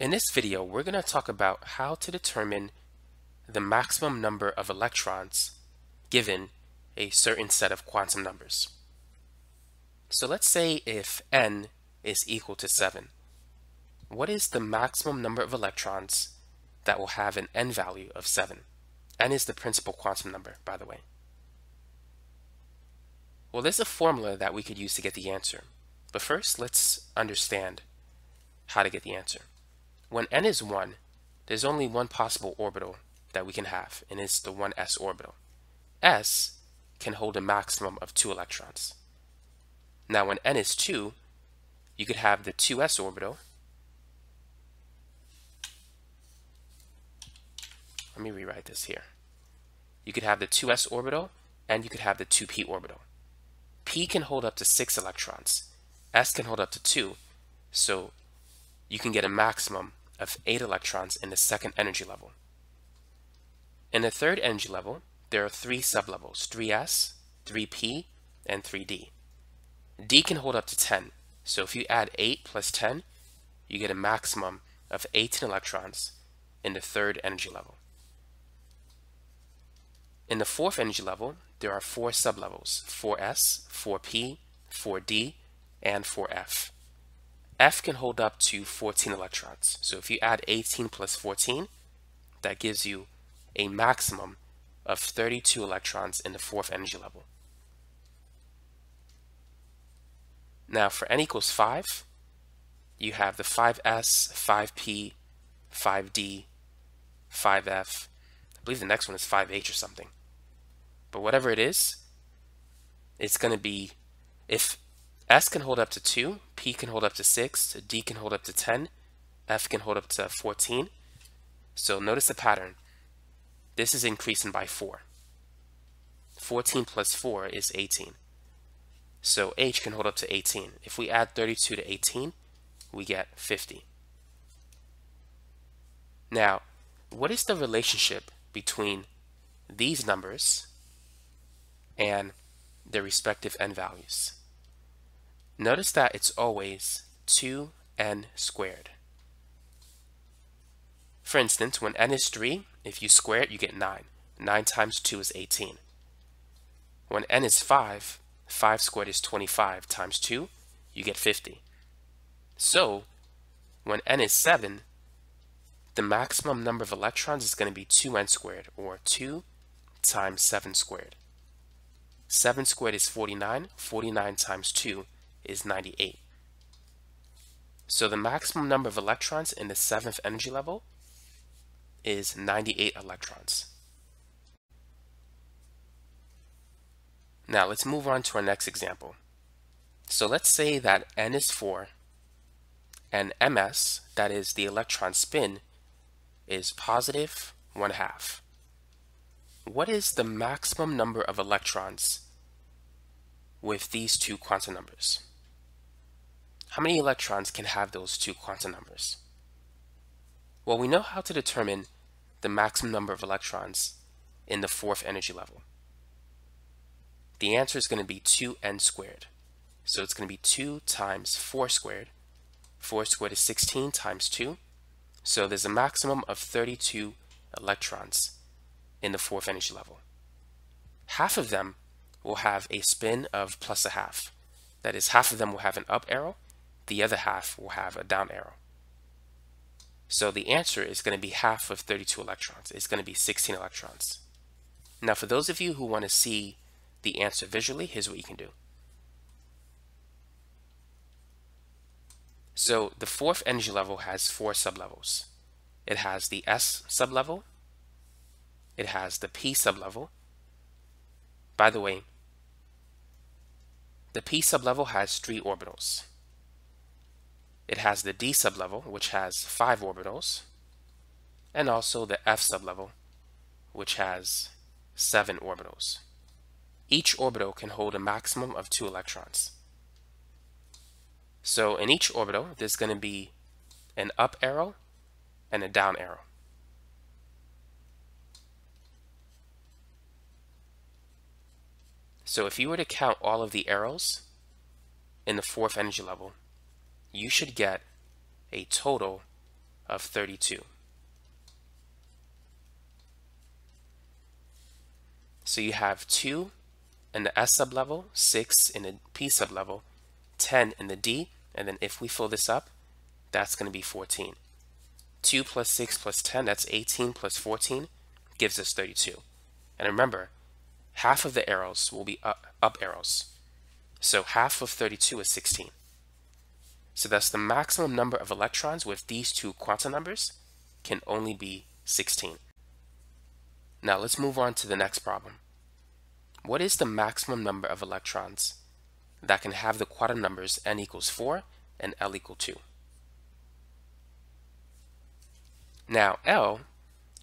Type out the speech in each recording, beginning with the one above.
In this video, we're going to talk about how to determine the maximum number of electrons given a certain set of quantum numbers. So let's say if n is equal to 7, what is the maximum number of electrons that will have an n value of 7? n is the principal quantum number, by the way. Well, there's a formula that we could use to get the answer. But first, let's understand how to get the answer. When n is 1, there's only one possible orbital that we can have, and it's the 1s orbital. s can hold a maximum of 2 electrons. Now when n is 2, you could have the 2s orbital. Let me rewrite this here. You could have the 2s orbital, and you could have the 2p orbital. p can hold up to 6 electrons. s can hold up to 2, so you can get a maximum of 8 electrons in the second energy level. In the third energy level, there are three sublevels, 3s, 3p, and 3d. d can hold up to 10, so if you add 8 plus 10, you get a maximum of 18 electrons in the third energy level. In the fourth energy level, there are four sublevels, 4s, 4p, 4d, and 4f. F can hold up to 14 electrons. So if you add 18 plus 14, that gives you a maximum of 32 electrons in the fourth energy level. Now for n equals 5, you have the 5s, 5p, 5d, 5f. I believe the next one is 5h or something. But whatever it is, it's going to be, if S can hold up to 2, P can hold up to 6, D can hold up to 10, F can hold up to 14. So notice the pattern. This is increasing by 4. 14 plus 4 is 18. So H can hold up to 18. If we add 32 to 18, we get 50. Now, what is the relationship between these numbers and their respective n values? Notice that it's always 2n squared. For instance, when n is 3, if you square it, you get 9. 9 times 2 is 18. When n is 5, 5 squared is 25 times 2, you get 50. So, when n is 7, the maximum number of electrons is going to be 2n squared, or 2 times 7 squared. 7 squared is 49. 49 times 2 is 98. So the maximum number of electrons in the seventh energy level is 98 electrons. Now let's move on to our next example. So let's say that n is 4 and ms, that is the electron spin, is positive 1 half. What is the maximum number of electrons with these two quantum numbers? How many electrons can have those two quantum numbers? Well, we know how to determine the maximum number of electrons in the fourth energy level. The answer is going to be 2n squared. So it's going to be 2 times 4 squared. 4 squared is 16 times 2. So there's a maximum of 32 electrons in the fourth energy level. Half of them will have a spin of plus a half. That is, half of them will have an up arrow the other half will have a down arrow. So the answer is going to be half of 32 electrons. It's going to be 16 electrons. Now for those of you who want to see the answer visually, here's what you can do. So the fourth energy level has four sublevels. It has the S sublevel, it has the P sublevel. By the way, the P sublevel has three orbitals. It has the d sublevel, which has five orbitals, and also the f sublevel, which has seven orbitals. Each orbital can hold a maximum of two electrons. So in each orbital, there's going to be an up arrow and a down arrow. So if you were to count all of the arrows in the fourth energy level, you should get a total of 32. So you have 2 in the S sublevel, 6 in the P sublevel, 10 in the D, and then if we fill this up, that's going to be 14. 2 plus 6 plus 10, that's 18 plus 14, gives us 32. And remember, half of the arrows will be up, up arrows. So half of 32 is 16. So thus the maximum number of electrons with these two quantum numbers can only be 16. Now let's move on to the next problem. What is the maximum number of electrons that can have the quantum numbers n equals 4 and l equal 2? Now L,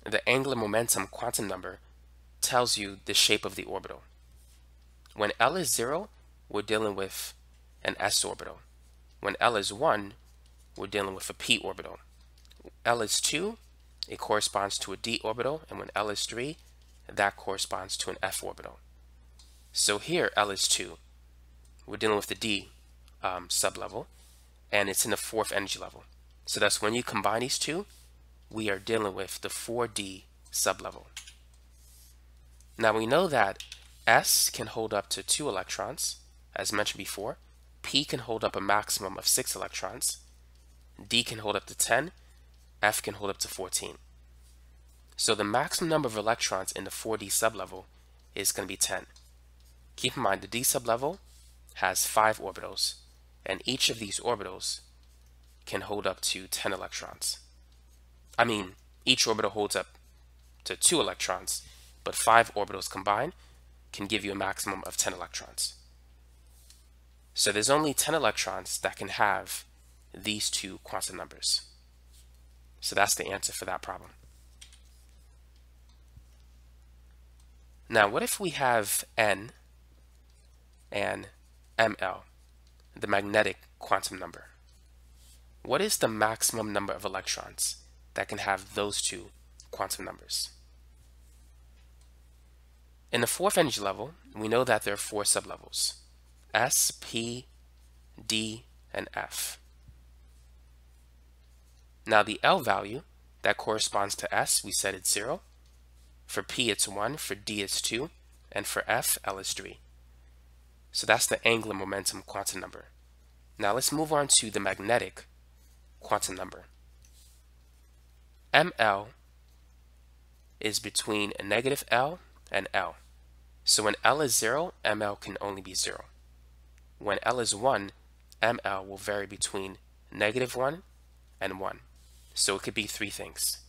the angular momentum quantum number, tells you the shape of the orbital. When L is 0, we're dealing with an s orbital. When L is 1, we're dealing with a p orbital. L is 2, it corresponds to a d orbital, and when L is 3, that corresponds to an f orbital. So here L is 2. We're dealing with the d um, sublevel, and it's in the fourth energy level. So that's when you combine these two, we are dealing with the 4d sublevel. Now we know that S can hold up to 2 electrons, as mentioned before. P can hold up a maximum of 6 electrons. D can hold up to 10. F can hold up to 14. So the maximum number of electrons in the 4D sublevel is going to be 10. Keep in mind the D sublevel has 5 orbitals, and each of these orbitals can hold up to 10 electrons. I mean, each orbital holds up to 2 electrons, but 5 orbitals combined can give you a maximum of 10 electrons. So there's only 10 electrons that can have these two quantum numbers. So that's the answer for that problem. Now, what if we have N and ML, the magnetic quantum number? What is the maximum number of electrons that can have those two quantum numbers? In the fourth energy level, we know that there are four sublevels. S, P, D, and F. Now the L value that corresponds to S, we said it's 0. For P it's 1, for D it's 2, and for F, L is 3. So that's the angular momentum quantum number. Now let's move on to the magnetic quantum number. ML is between a negative L and L. So when L is 0, ML can only be 0. When L is 1, ML will vary between negative 1 and 1. So it could be three things.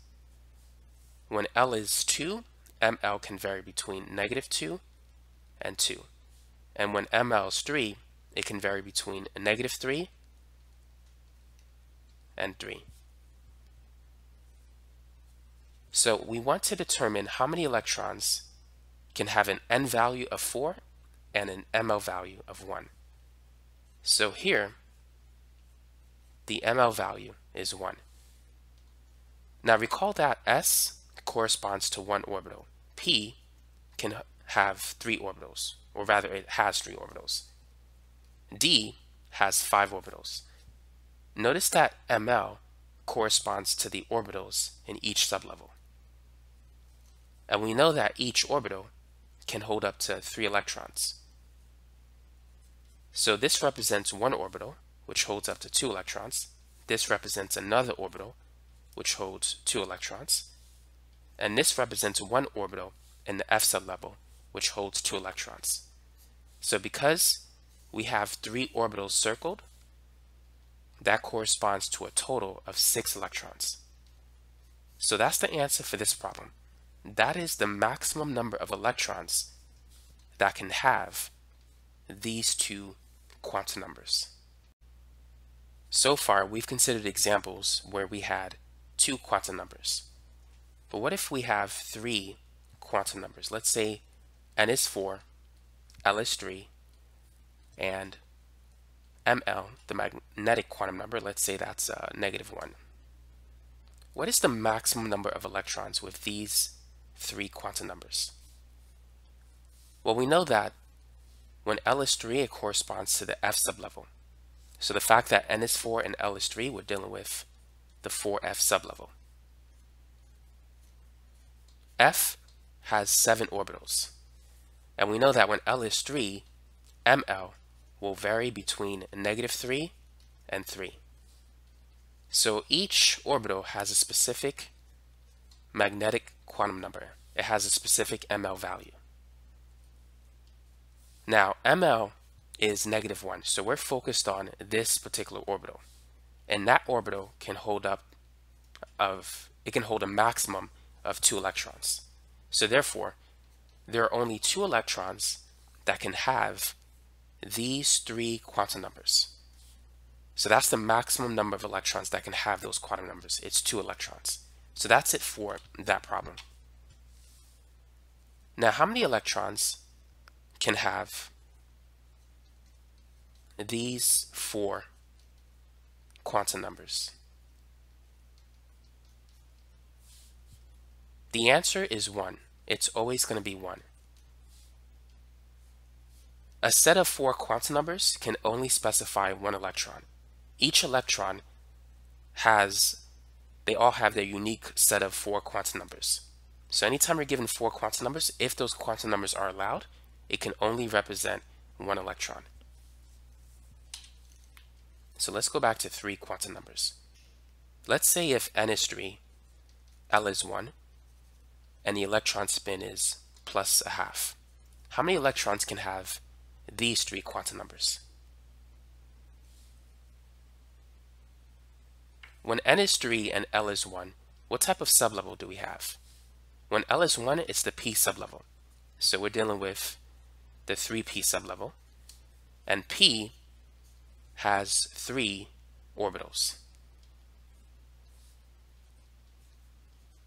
When L is 2, ML can vary between negative 2 and 2. And when ML is 3, it can vary between negative 3 and 3. So we want to determine how many electrons can have an N value of 4 and an ML value of 1. So here, the ML value is 1. Now recall that S corresponds to one orbital. P can have three orbitals, or rather it has three orbitals. D has five orbitals. Notice that ML corresponds to the orbitals in each sublevel. And we know that each orbital can hold up to three electrons. So this represents one orbital, which holds up to two electrons. This represents another orbital, which holds two electrons. And this represents one orbital in the F sublevel, which holds two electrons. So because we have three orbitals circled, that corresponds to a total of six electrons. So that's the answer for this problem. That is the maximum number of electrons that can have these two quantum numbers. So far, we've considered examples where we had two quantum numbers. But what if we have three quantum numbers? Let's say n is 4, l is 3, and ml, the magnetic quantum number, let's say that's uh, negative 1. What is the maximum number of electrons with these three quantum numbers? Well, we know that when L is 3, it corresponds to the F sublevel. So the fact that N is 4 and L is 3, we're dealing with the the 4f sublevel. F has 7 orbitals. And we know that when L is 3, ML will vary between negative 3 and 3. So each orbital has a specific magnetic quantum number. It has a specific ML value. Now, ML is negative 1, so we're focused on this particular orbital. And that orbital can hold up of, it can hold a maximum of two electrons. So therefore, there are only two electrons that can have these three quantum numbers. So that's the maximum number of electrons that can have those quantum numbers. It's two electrons. So that's it for that problem. Now, how many electrons can have these four quantum numbers? The answer is 1. It's always going to be 1. A set of four quantum numbers can only specify one electron. Each electron has, they all have their unique set of four quantum numbers. So anytime you're given four quantum numbers, if those quantum numbers are allowed, it can only represent one electron. So let's go back to three quantum numbers. Let's say if n is 3, L is 1, and the electron spin is plus a half. How many electrons can have these three quantum numbers? When n is 3 and L is 1, what type of sublevel do we have? When L is 1, it's the p sublevel. So we're dealing with the 3p sublevel. And p has three orbitals.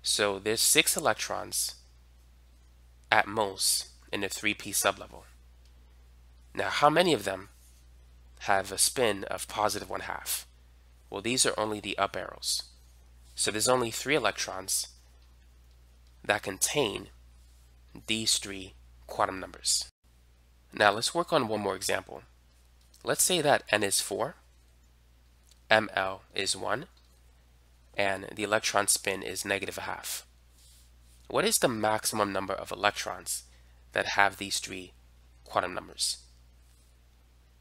So there's six electrons at most in the 3p sublevel. Now, how many of them have a spin of positive one half? Well, these are only the up arrows. So there's only three electrons that contain these three quantum numbers. Now let's work on one more example. Let's say that n is 4, ml is 1, and the electron spin is negative a half. What is the maximum number of electrons that have these three quantum numbers?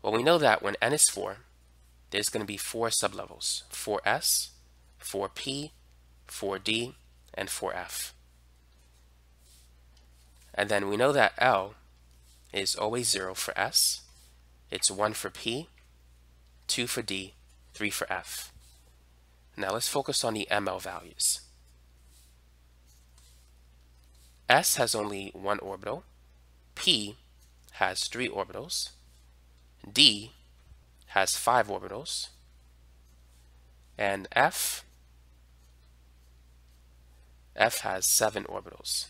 Well, we know that when n is 4, there's going to be four sublevels, 4s, 4p, 4d, and 4f. And then we know that L is always 0 for S, it's 1 for P, 2 for D, 3 for F. Now let's focus on the ML values. S has only one orbital, P has three orbitals, D has five orbitals, and F, F has seven orbitals.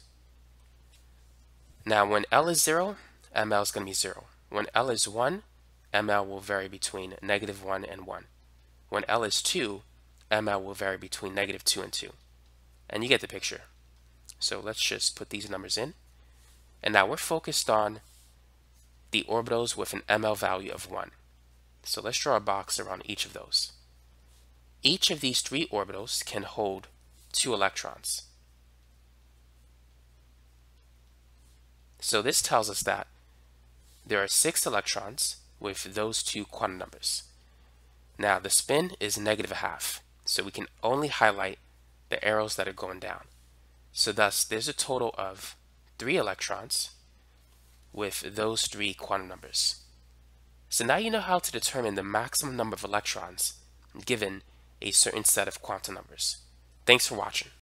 Now when L is 0, ML is going to be 0. When L is 1, ML will vary between negative 1 and 1. When L is 2, ML will vary between negative 2 and 2. And you get the picture. So let's just put these numbers in. And now we're focused on the orbitals with an ML value of 1. So let's draw a box around each of those. Each of these three orbitals can hold two electrons. So this tells us that there are six electrons with those two quantum numbers. Now the spin is negative a half, so we can only highlight the arrows that are going down. So thus there's a total of three electrons with those three quantum numbers. So now you know how to determine the maximum number of electrons given a certain set of quantum numbers. Thanks for watching.